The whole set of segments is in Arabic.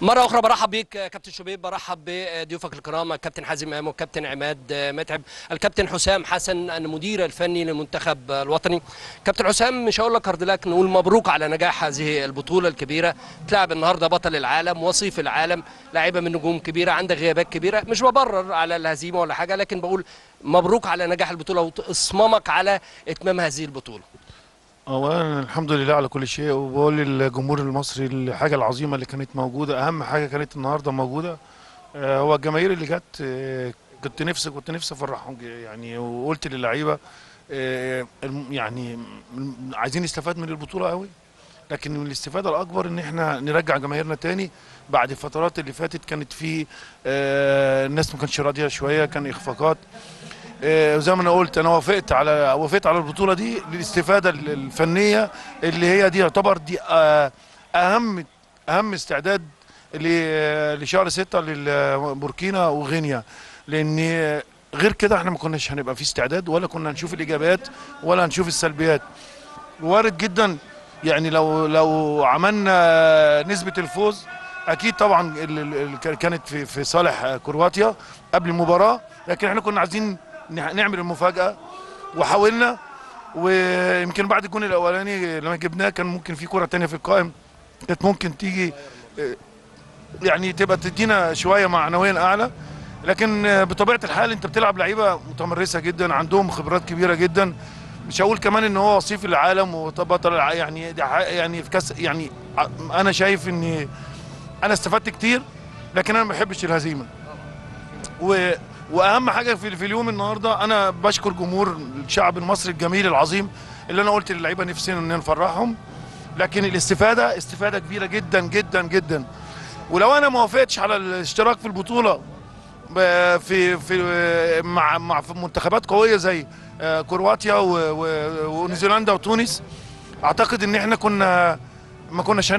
مرة أخرى برحب بيك كابتن شبيب برحب بضيوفك الكرام كابتن حازم إمام وكابتن عماد متعب الكابتن حسام حسن المدير الفني للمنتخب الوطني. كابتن حسام مش هقول لك هارد لك نقول مبروك على نجاح هذه البطولة الكبيرة. تلعب النهاردة بطل العالم وصيف العالم لاعيبة من نجوم كبيرة عندك غيابات كبيرة مش ببرر على الهزيمة ولا حاجة لكن بقول مبروك على نجاح البطولة واصمامك على إتمام هذه البطولة. اولا الحمد لله على كل شيء وبقول للجمهور المصري الحاجة العظيمة اللي كانت موجودة أهم حاجة كانت النهارده موجودة. آه، هو الجماهير اللي جت آه، كنت نفسي كنت نفسي أفرحهم يعني وقلت للعيبة آه، يعني عايزين نستفاد من البطولة قوي. لكن الاستفادة الأكبر إن إحنا نرجع جماهيرنا تاني. بعد الفترات اللي فاتت كانت في الناس ما كانتش راضية شوية كان إخفاقات. زي ما أنا قلت أنا وافقت على وافقت على البطولة دي للاستفادة ال- الفنية اللي هي دي يعتبر دي آه، أهم أهم استعداد ل- لشهر ستة لبوركينا وغينيا. لأن غير كده إحنا ما كناش هنبقى في استعداد ولا كنا هنشوف الايجابيات ولا هنشوف السلبيات. وارد جدا يعني لو لو عملنا نسبة الفوز أكيد طبعا كانت في في صالح كرواتيا قبل المباراة لكن إحنا كنا عايزين نعمل المفاجأة وحاولنا ويمكن بعد الجون الأولاني لما جبناه كان ممكن في كرة تانية في القائم كانت ممكن تيجي آه، يعني تبقى تدينا شوية معنويا أعلى. لكن آه، بطبيعة الحال أنت بتلعب لعيبة متمرسة جدا عندهم خبرات كبيرة جدا. مش هقول كمان إن هو وصيف العالم وبطل يعني يعني في كاس يعني أنا شايف إن أنا استفدت كتير لكن أنا ما بحبش الهزيمة. و وأهم حاجة في, في اليوم النهارده أنا بشكر جمهور الشعب المصري الجميل العظيم اللي أنا قلت للعيبة نفسنا إن نفرحهم. لكن الاستفادة استفادة كبيرة جدا جدا جدا. ولو أنا ما وافقتش على الاشتراك في البطولة في في مع مع منتخبات قوية زي آه، كرواتيا ونيوزيلندا وتونس أعتقد إن إحنا كنا ما كناش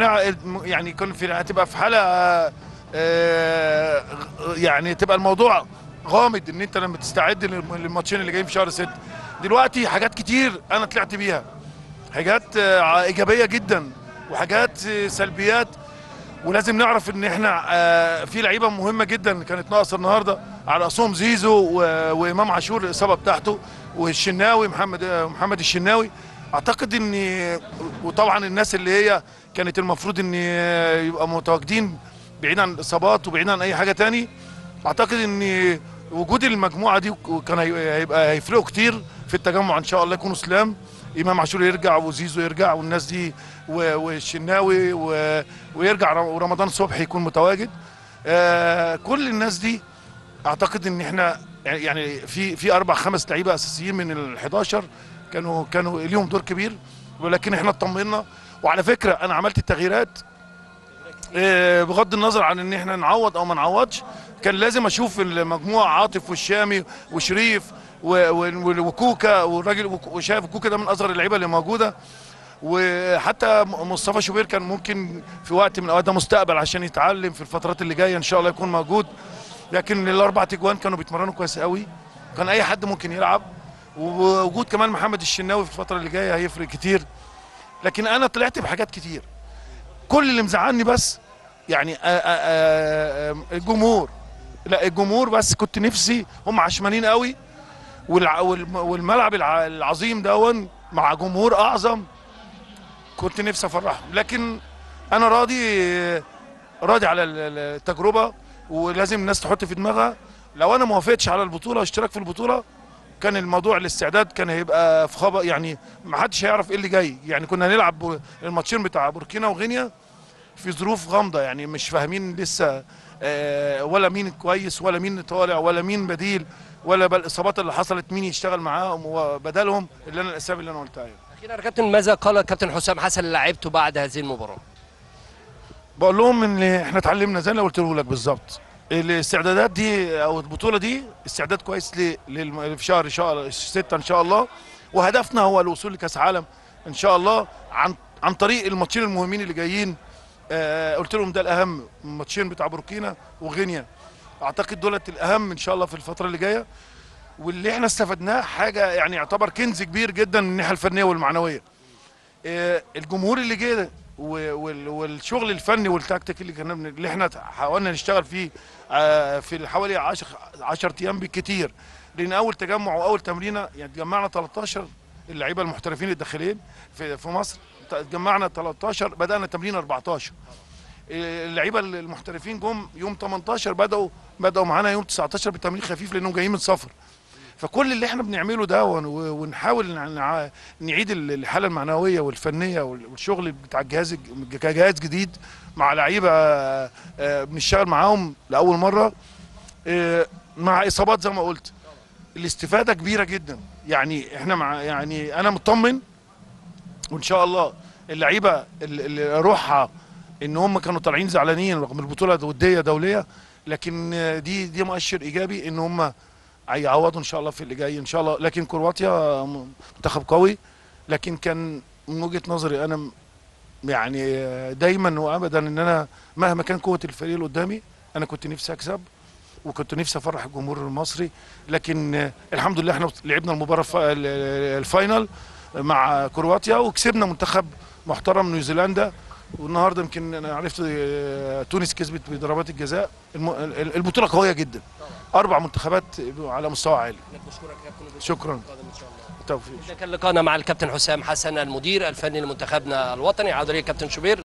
يعني كنا في هتبقى في حالة آه، آه، يعني تبقى الموضوع غامض إن أنت لما تستعد للم- للماتشين اللي جايين في شهر 6 دلوقتي حاجات كتير أنا طلعت بيها. حاجات آه، إيجابية جدا وحاجات آه، سلبيات. ولازم نعرف إن إحنا آه، في لعيبة مهمة جدا كانت ناقصة النهارده على راسهم زيزو وإمام عاشور الإصابة بتاعته والشناوي محمد محمد الشناوي. أعتقد إن وطبعا الناس اللي هي كانت المفروض إن يبقى متواجدين بعيد عن الإصابات وبعيد عن أي حاجة تاني. أعتقد إن وجود المجموعة دي كان هي- هيبقى هيفرقوا كتير في التجمع. إن شاء الله يكونوا سلام. إمام عاشور يرجع وزيزو يرجع والناس دي والشناوي ويرجع. ورمضان صبحي يكون متواجد. آه، كل الناس دي أعتقد إن إحنا يعني في في أربع خمس لعيبة أساسيين من ال 11 كانوا كانوا ليهم دور كبير. ولكن إحنا اطمنا وعلى فكرة أنا عملت التغييرات بغض النظر عن إن إحنا نعوض أو ما نعوضش كان لازم أشوف المجموعة عاطف والشامي وشريف وكوكا والراجل وشايف كوكا ده من أصغر اللعيبة اللي موجودة. وحتى مصطفى شوبير كان ممكن في وقت من الأوقات ده مستقبل عشان يتعلم في الفترات اللي جاية إن شاء الله يكون موجود. لكن الأربع تجوان كانوا بيتمرنوا كويس قوي. كان أي حد ممكن يلعب. ووجود كمان محمد الشناوي في الفترة اللي جاية هيفرق كتير. لكن أنا طلعت بحاجات كتير. كل اللي مزعلني بس يعني آ- آ- آ- الجمهور. لا الجمهور بس كنت نفسي هم عشمانين قوي والملعب الع- العظيم دون مع جمهور أعظم كنت نفسي أفرحهم. لكن أنا راضي راضي على ال- ال- التجربة ولازم الناس تحط في دماغها لو أنا ما وافقتش على البطولة اشتراك في البطولة كان الموضوع الاستعداد كان هيبقى في خبر يعني ما حدش هيعرف إيه اللي جاي. يعني كنا هنلعب الماتشين بتاع بوركينا وغينيا في ظروف غامضة يعني مش فاهمين لسه آه، ولا مين كويس ولا مين طالع ولا مين بديل ولا بل الإصابات اللي حصلت مين يشتغل معاهم وبدلهم اللي أنا الأسباب اللي أنا قلتها يعني. أخيرا يا كابتن ماذا قال كابتن حسام حسن لعبته بعد هذه المباراة؟ بقول لهم إن إحنا اتعلمنا زي اللي قلت لك بالظبط. الاستعدادات دي أو البطولة دي استعداد كويس في شهر شهر 6 إن شاء الله. وهدفنا هو الوصول لكأس عالم إن شاء الله عن عن طريق الماتشين المهمين اللي جايين. آه قلت لهم ده الأهم الماتشين بتاع بوركينا وغينيا. أعتقد دولت الأهم إن شاء الله في الفترة اللي جاية. واللي إحنا استفدناه حاجة يعني يعتبر كنز كبير جدا من الناحية الفنية والمعنوية. آه، الجمهور اللي جه والشغل الفني والتكتيك اللي كنا اللي إحنا حاولنا نشتغل فيه آه، في حوالي 10 10 أيام بالكتير. لأن أول تجمع وأول تمرينة يعني تجمعنا 13 اللعيبة المحترفين الداخلين في في مصر. تجمعنا 13 بدأنا تمرين 14 اللعيبة المحترفين جم يوم 18 بداوا بدأوا معانا يوم 19 بالتمرين خفيف لأنهم جايين من سفر فكل اللي إحنا بنعمله ده ون- ونحاول نع- نع- نعيد ال- الحالة المعنوية والفنية وال- والشغل بتاع الجهاز الج- كجهاز جديد مع لعيبة آه، آه، بنشتغل معاهم لأول مرة. آه، مع إصابات زي ما قلت. الاستفادة كبيرة جدا. يعني إحنا مع يعني أنا مطمن وإن شاء الله اللعيبة اللي روحها إن هم كانوا طالعين زعلانين رغم البطولة وديه دوليه لكن دي دي مؤشر إيجابي إن هم هيعوضوا إن شاء الله في اللي جاي إن شاء الله. لكن كرواتيا منتخب قوي. لكن كان من وجهة نظري أنا يعني دايما وابدا إن أنا مهما كان قوة الفريق اللي قدامي أنا كنت نفسي أكسب وكنت نفسي أفرح الجمهور المصري. لكن الحمد لله إحنا لعبنا المباراة الف- ال- ال- الفاينل مع كرواتيا وكسبنا منتخب محترم نيوزيلندا. والنهاردة يمكن أنا عرفت آه، تونس كسبت بضربات الجزاء. البطولة قوية جدا. أربع منتخبات على مستوى عالي. شكرا. بالتوفيق. كان لقاءنا مع الكابتن حسام حسن المدير الفني لمنتخبنا الوطني لي كابتن شوبير.